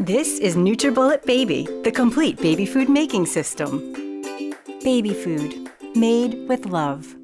This is NutriBullet Baby, the complete baby food making system. Baby food, made with love.